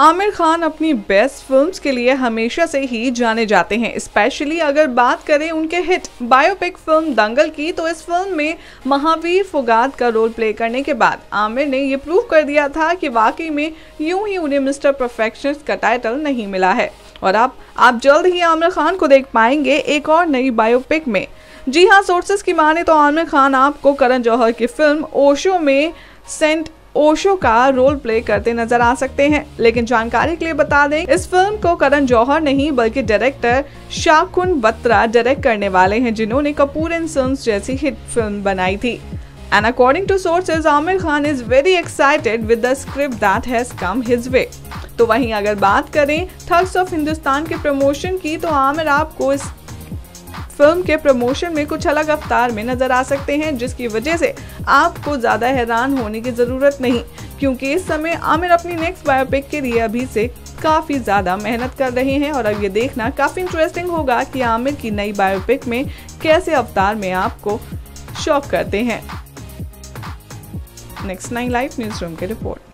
आमिर खान अपनी best films के लिए हमेशा से ही जाने जाते हैं स्पेशली अगर बात करें उनके हिट बायोपिक फ़िल्म दंगल की तो इस फ़िल्म में महावीर फुगाद का रोल प्ले करने के बाद आमिर ने ये प्रूव कर दिया था कि वाकई में यूँ ही उन्हें मिस्टर परफेक्शन का टाइटल नहीं मिला है। और अब, आप जल्द ही आमिर खान को देख पाएँगे एक और नई बायोपिक में। जी हाँ सोर्सेस की माने तो आमिर खान आपको करण जौहर की फ़िल्म ओशो में सेंट ओशो का रोल प्ले करते नज़र आ सकते हैं, लेकिन जानकारी के लिए बता दें, इस फ़िल्म को करण जौहर नहीं, बल्कि डायरेक्टर शाकुन बत्रा डायरेक्ट करने वाले हैं, जिन्होंने कपूर एंड सन्स जैसी हिट फ़िल्म बनाई थी। And according to sources Aamir Khan is very excited with the script that has come his way तो वहीं अगर बात करें थर्स ऑफ़ हिंदुस्तान के प्रमोशन की तो आमिर आपको इस फ़िल्म के प्रमोशन में कुछ अलग अवतार में नज़र आ सकते हैं, जिसकी वजह से आपको ज़्यादा हैरान होने की ज़रूरत नहीं, क्योंकि इस समय आमिर अपनी नेक्स्ट बायोपिक के लिए अभी से काफ़ी ज़्यादा मेहनत कर रहे हैं और अब ये देखना काफ़ी इंटरेस्टिंग होगा कि आमिर की नई बायोपिक में कैसे अवतार में आपको शॉक करते हैं। Next nine live newsroom की रिपोर्ट